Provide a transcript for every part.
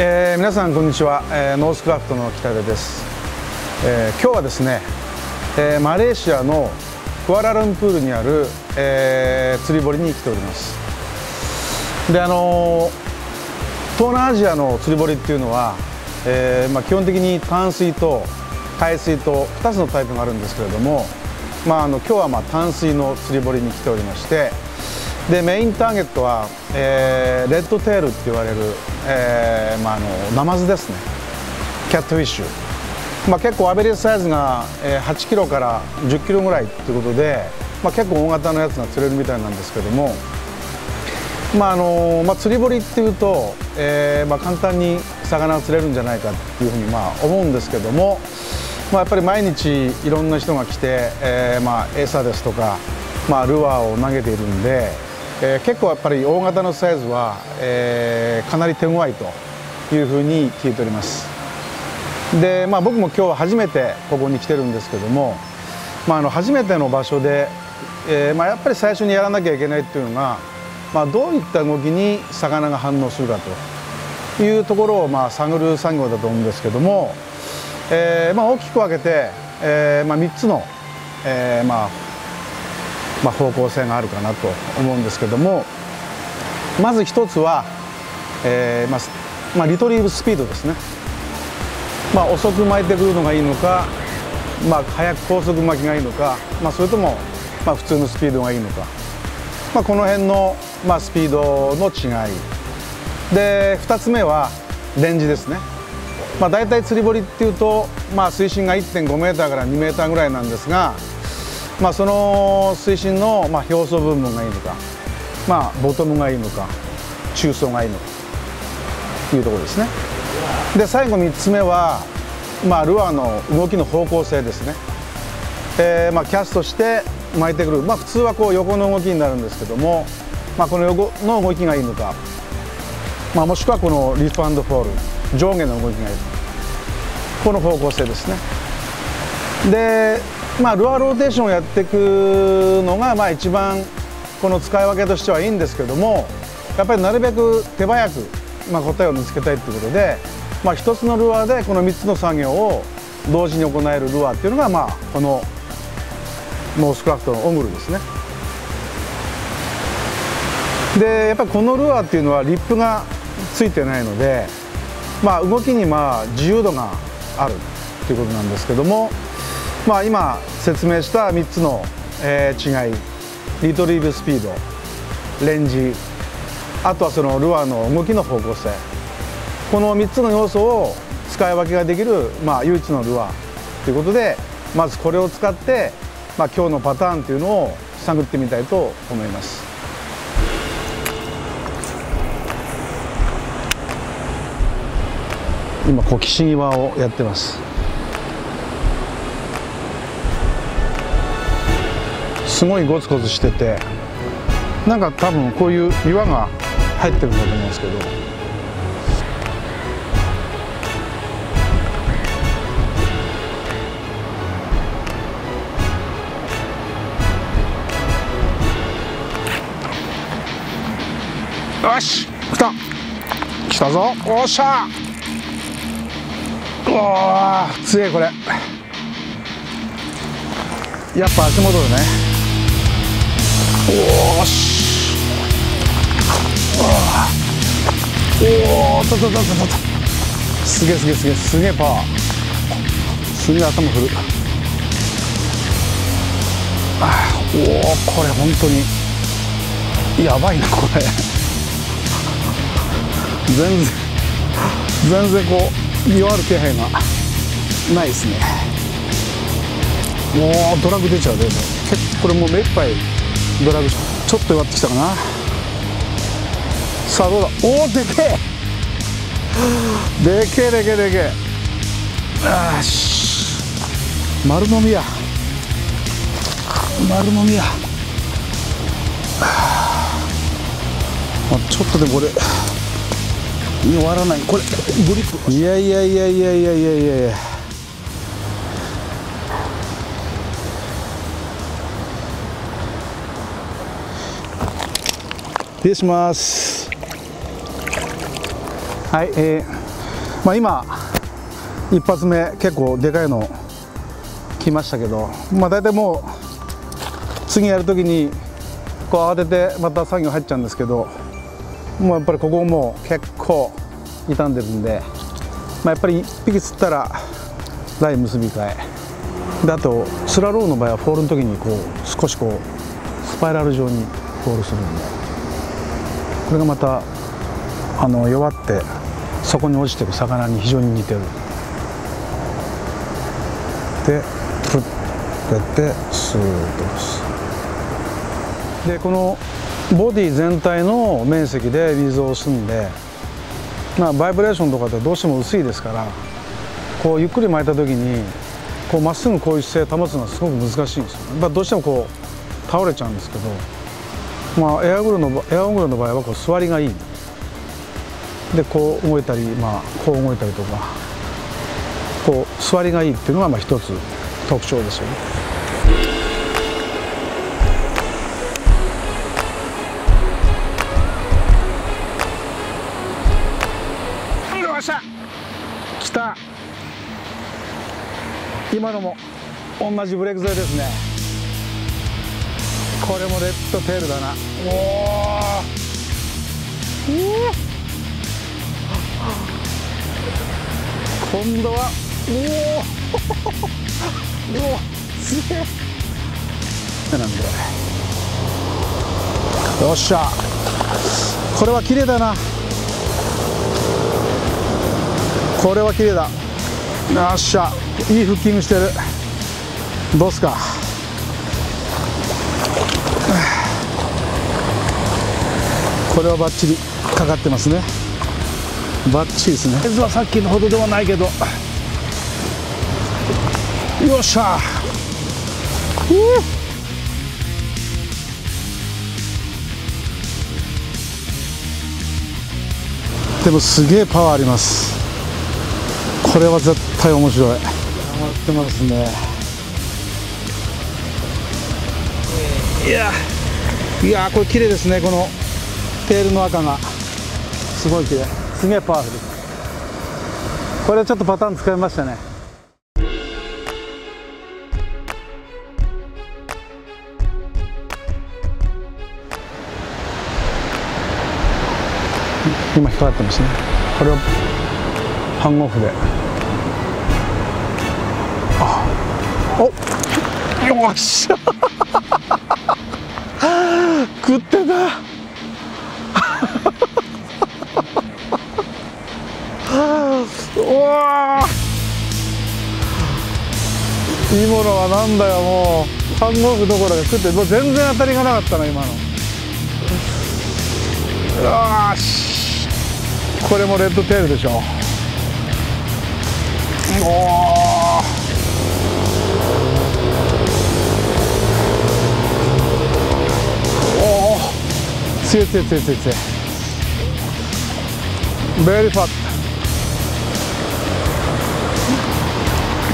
えー、皆さんこんにちは、えー、ノースクラフトの北出です、えー、今日はですね、えー、マレーシアのクアラルンプールにある、えー、釣り堀に来ております。であの東南アジアの釣り堀っていうのは、えーまあ、基本的に淡水と海水と2つのタイプがあるんですけれども、まあ、あの今日はまあ淡水の釣り堀に来ておりましてでメインターゲットは、えー、レッドテールって言われる、えーまあ、あのナマズですね。キャットフィッシュ、まあ、結構アベレージサイズが、えー、8キロから10キロぐらいっていうことで、まあ、結構大型のやつが釣れるみたいなんですけども、まああのまあ、釣り堀っていうと、えーまあ、簡単に魚が釣れるんじゃないかっていうふうにまあ思うんですけども、まあ、やっぱり毎日いろんな人が来て、えーまあ、餌ですとか、まあ、ルアーを投げているんで。えー、結構やっぱり大型のサイズは、えー、かなり手強いというふうに聞いております。で、まあ、僕も今日初めてここに来てるんですけども、まあ、あの初めての場所で、えーまあ、やっぱり最初にやらなきゃいけないっていうのが、まあ、どういった動きに魚が反応するかというところをまあ探る作業だと思うんですけども、えーまあ、大きく分けて、えーまあ、3つの、えーまあ、まあ、方向性があるかなと思うんですけどもまず一つは、えーまあまあ、リトリーブスピードですね、まあ、遅く巻いてくるのがいいのか、まあ、早く高速巻きがいいのか、まあ、それとも、まあ、普通のスピードがいいのか、まあ、この辺の、まあ、スピードの違い。で2つ目はレンジですね。まあ、大体釣り堀っていうと、まあ、水深が1.5メーターから2メーターぐらいなんですがまあ、その水深の、まあ、表層部分がいいのか、まあ、ボトムがいいのか中層がいいのかというところですね。で最後3つ目は、まあ、ルアーの動きの方向性ですね、えーまあ、キャストして巻いてくる、まあ、普通はこう横の動きになるんですけども、まあ、この横の動きがいいのか、まあ、もしくはこのリフトフォール上下の動きがいいのかこの方向性ですね。でまあ、ルアーローテーションをやっていくのが、まあ、一番この使い分けとしてはいいんですけどもやっぱりなるべく手早く、まあ、答えを見つけたいということで、まあ、1つのルアーでこの3つの作業を同時に行えるルアーっていうのが、まあ、このノースクラフトのオムルですね。でやっぱりこのルアーっていうのはリップがついてないので、まあ、動きにまあ自由度があるっていうことなんですけどもまあ、今説明した3つの、えー、違い。リトリーブスピードレンジ。あとはそのルアーの動きの方向性。この3つの要素を使い分けができる、まあ、唯一のルアーということでまずこれを使って、まあ、今日のパターンというのを探ってみたいと思います。今小岸際をやってます。すごいゴツゴツしててなんか多分こういう岩が入ってるんだと思うんですけど。よし来た。来たぞ。おっしゃ。おお強いこれ。やっぱ足元でね。おしおおとととととすげえ。すげえすげえすげえパワー。すげえ頭振るあおおこれ本当にやばいなこれ全然全然こう弱る気配がないですねもうドラッグ出ちゃうで結構これもう目いっぱいドラグちょっと弱ってきたかな。さあどうだ？おお でけえ！でけえでけえでけえ！よし。丸飲みや。丸飲みや。あちょっとでもこれ終わらない。これグリップ。いやいやいやいやいやいやいやいや。失礼します。はい、えーまあ、今一発目結構でかいの来ましたけど、まあ、大体もう次やるときにこう慌ててまた作業入っちゃうんですけどもうやっぱりここも結構傷んでるんで、まあ、やっぱり1匹釣ったら台結び替え。であとスラローの場合はフォールの時にこう少しこうスパイラル状にフォールするんで。これがまたあの弱ってそこに落ちてる魚に非常に似てる。でプッとやってスーッとです。でこのボディ全体の面積で水を押すんで、まあ、バイブレーションとかってどうしても薄いですからこうゆっくり巻いた時にこうまっすぐこういう姿勢保つのはすごく難しいんですよ、まあ、どうしてもこう倒れちゃうんですけど、まあ、エアグルのエアオングルの場合はこう座りがいい。でこう動いたり、まあ、こう動いたりとか。こう座りがいいっていうのがまあ一つ特徴ですよね。今のも同じブレーク添えですね。これもレッドテールだな。おお今度はおおおすげえ。なんでよっしゃ。これは綺麗だな。これは綺麗だ。よっしゃ。いいフッキングしてる。どうすか？これはバッチリかかってますね。バッチリですね。サイズはさっきのほどではないけど。よっしゃ。でもすげえパワーあります。これは絶対面白い。ってますね。いやいやこれ綺麗ですねこのテールの赤がすごい綺麗。すげえパワフル。これちょっとパターン使いましたね。今引っかかってますね。これを半オフで。あおよっしゃ。食ってた。わいいものはなんだよもう。看護婦どころか食ってもう全然当たりがなかったな今の。よしこれもレッドテールでしょ。おお強い強い強い強い強い。ベリファ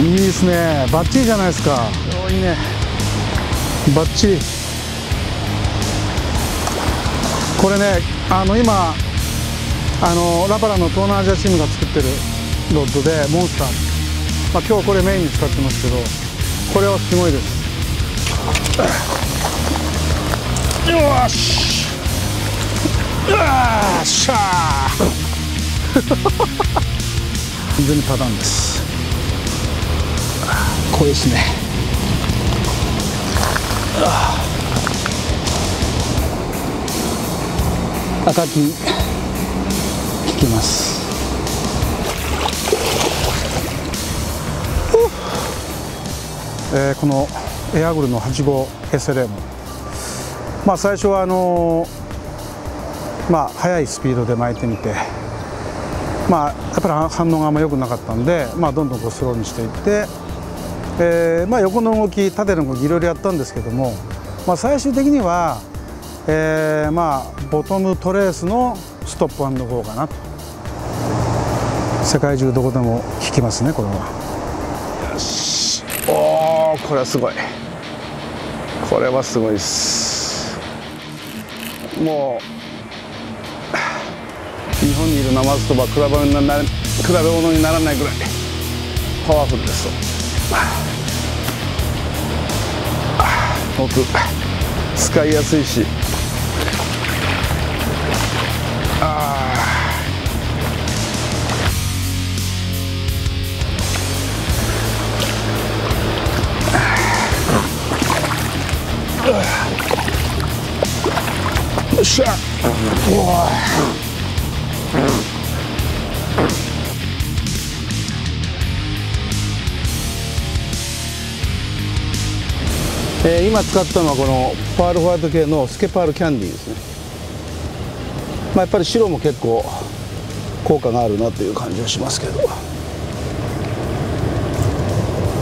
いいですね。バッチリじゃないですか。いいね。バッチリ。これねあの今あのラパラの東南アジアチームが作ってるロッドでモンスター、まあ、今日これメインに使ってますけどこれはすごいです。よし。よっしゃ 完全にパターンですこれですね。赤木。引きます。えー、このエアグルの8号 SLM まあ最初はあのーまあ、速いスピードで巻いてみて、まあ、やっぱり反応があんま良くなかったんで、まあ、どんどんこうスローにしていって、えーまあ、横の動き縦の動きいろいろやったんですけども、まあ、最終的には、えーまあ、ボトムトレースのストップゴーかなと。世界中どこでも効きますねこれは。よし。おおこれはすごい。これはすごいです。もう日本にいるナマズとは比べ物にな比べ物にならないぐらいパワフルですと奥使いやすいし今使ったのはこのパールホワイト系のスケパールキャンディーですね、まあ、やっぱり白も結構効果があるなという感じはしますけど。よ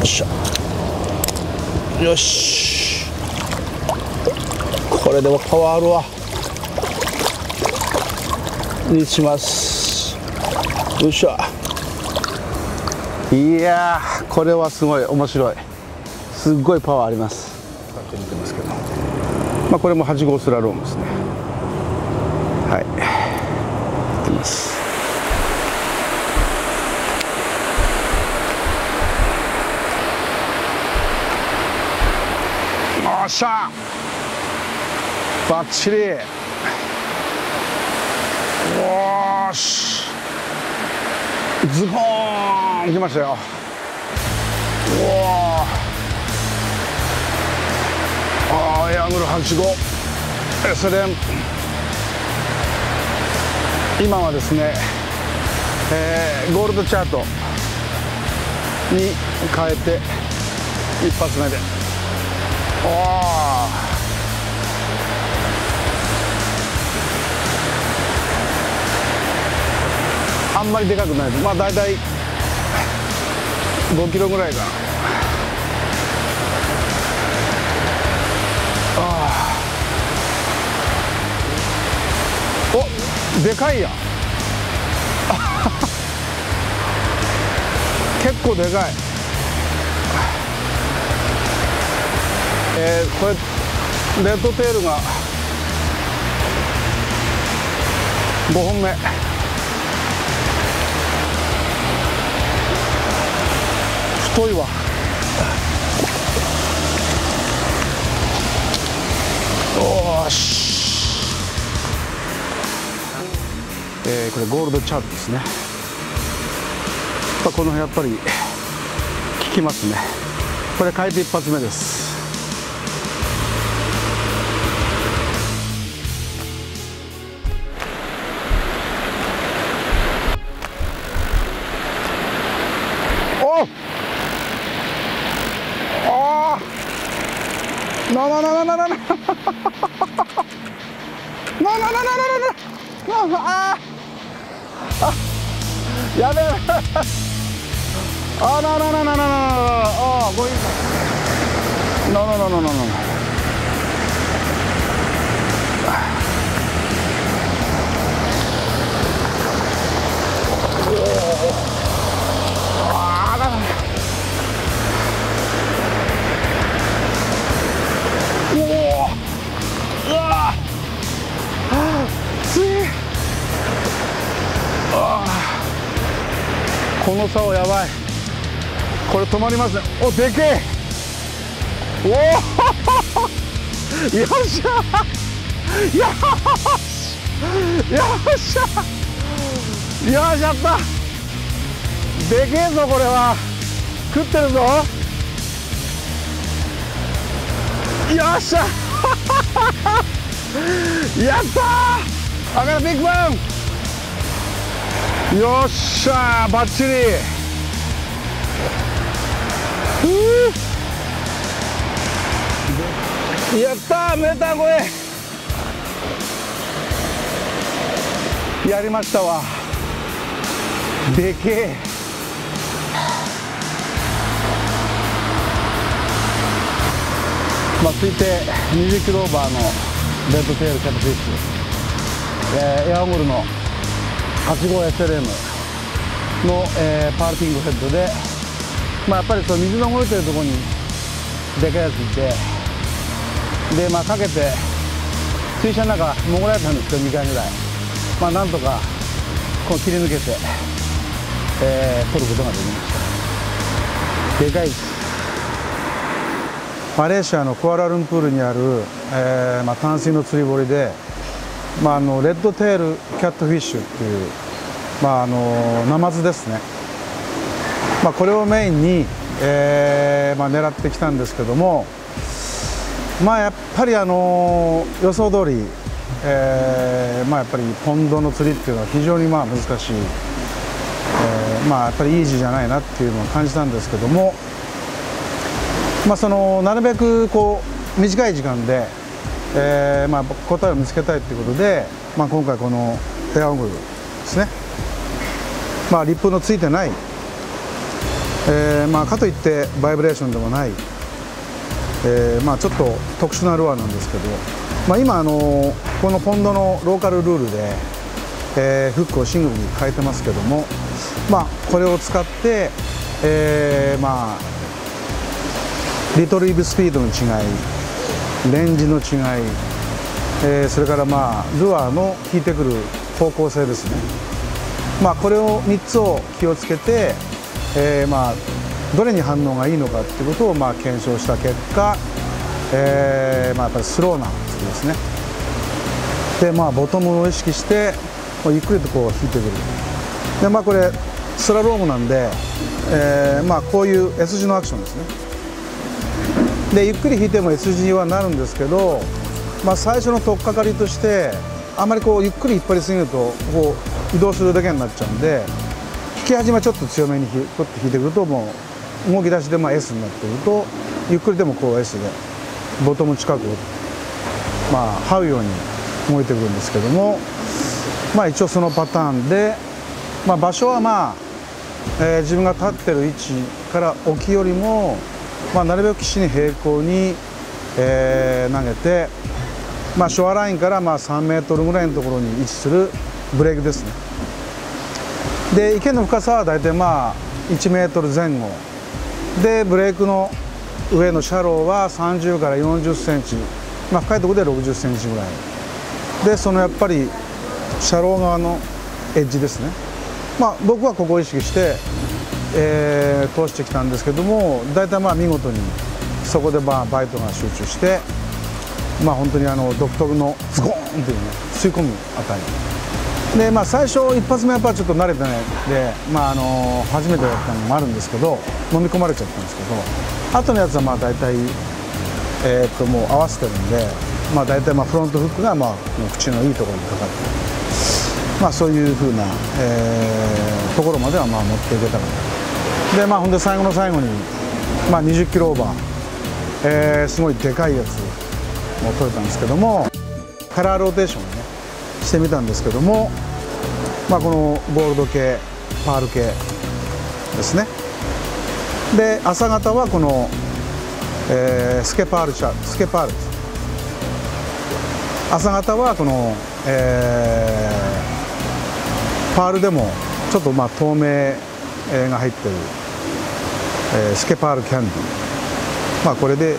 っしゃ。よし。これでもパワーあるわ。にします。よっしゃいやこれはすごい面白い。すっごいパワーあります。ってみてますけど。まあこれも8号スラロームですね。はい。やってます。よっしゃ。バッチリ。よし。ズボーン。きましたよ。おおあエアグル85 SLM 今はですね、えー、ゴールドチャートに変えて一発目で。おおあんまりでかくない。まあ大体5キロぐらいかなおでかいや。結構でかい。えー、これレッドテールが5本目。太いわ。よし、えー、これゴールドチャートですね。この辺やっぱり効きますね。これ変えて一発目です。あらららららららら,らあごいなななななな。この竿やばい。これ止まりますね。おでけえ。おお よっしゃよしよっしゃよっしゃったでけえぞこれは。食ってるぞ。よっしゃ やったー。あがらビッグバンよっしゃバッチリ。やったメーター超え。やりましたわ。でけえ。まあ、推定20キロオーバーのレッドテールキャットフィッシュ、えー、エアゴールの 85SLM の、えー、パールピングヘッドで、まあ、やっぱりその水の動いてるところにでかいやついてで、まあ、かけて水車の中潜られたんですけど2回ぐらい、まあ、なんとかこう切り抜けて、えー、取ることができました。でかいマレーシアのクアラルンプールにある、えーまあ、淡水の釣り堀で、まあ、あのレッドテールキャットフィッシュっていう、まあ、あのナマズですね、まあ、これをメインに、えーまあ、狙ってきたんですけどもまあやっぱりあの予想通り、えーまあ、やっぱりポンドの釣りっていうのは非常にまあ難しい、えー、まあやっぱりイージーじゃないなっていうのを感じたんですけども、まあ、そのなるべくこう短い時間で、えーまあ、答えを見つけたいということで、まあ、今回このエアオグルですね、まあ、リップのついてない、えーまあ、かといってバイブレーションでもない。えー、まあ、ちょっと特殊なルアーなんですけど、まあ、今あのこのポンドのローカルルールで、えー、フックをシングルに変えてますけども、まあ、これを使って、えー、まあ、リトリーブスピードの違いレンジの違い、えー、それからまあルアーの引いてくる方向性ですね、まあ、これを3つを気をつけて、えー、まあどれに反応がいいのかっていうことをまあ検証した結果、えーまあ、やっぱりスローな釣りですね。でまあボトムを意識してゆっくりとこう引いてくる。でまあこれスラロームなんで、えーまあ、こういう S 字のアクションですね。でゆっくり引いても S 字はなるんですけど、まあ、最初の取っかかりとしてあまりこうゆっくり引っ張りすぎるとこう移動するだけになっちゃうんで引き始めちょっと強めに引って引いてくるともう動き出しでま S になっているとゆっくりでもこう S でボトム近くまあ這うように動いてくるんですけどもまあ一応そのパターンで、まあ、場所はまあ、えー、自分が立ってる位置から沖よりも、まあ、なるべく岸に平行に、えー、投げて、まあ、ショアラインからまあ3メートルぐらいのところに位置するブレークですね。で池の深さは大体まあ1メートル前後。でブレークの上のシャローは30から40センチ、まあ、深いところで60センチぐらい。でそのやっぱりシャロー側のエッジですね。まあ僕はここを意識して、えー、通してきたんですけども大体まあ見事にそこでまあバイトが集中してまあ本当にあの独特のスコーンというね吸い込むあたり。でまあ最初一発目やっぱちょっと慣れてないでまああの初めてだったのもあるんですけど飲み込まれちゃったんですけど後のやつはまあ大体えー、ともう合わせてるんでまあ大体まあフロントフックがまあ口のいいところにかかってまあそういうふうな、えー、ところまではまあ持っていけたかなと。でまあほんで最後の最後にまあ20キロオーバー、えー、すごいでかいやつも取れたんですけどもカラーローテーションねしてみたんですけどもまあこのゴールド系パール系ですね。で朝方はこの、えー、スケパール茶スケパール。朝方はこの、えー、パールでもちょっとまあ透明が入ってる、えー、スケパールキャンディー。まあこれで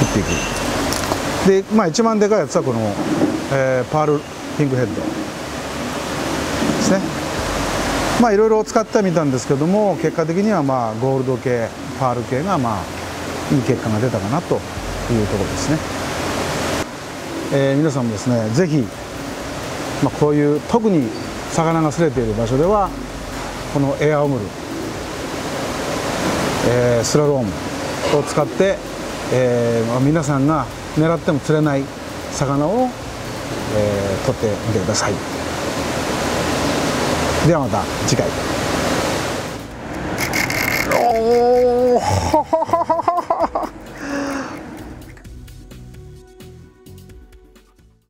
切っていく。でまあ一番でかいやつはこの、えー、パールピンクヘッド。ですね。まあいろいろ使ってみたんですけども結果的にはまあゴールド系パール系がまあいい結果が出たかなというところですね、えー、皆さんもですね是非、まあ、こういう特に魚がすれている場所ではこのエアオムル、えー、スラロームを使って、えー、皆さんが狙っても釣れない魚を、えー、取ってみてください。ではまた次回